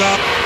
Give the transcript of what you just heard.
shortstop.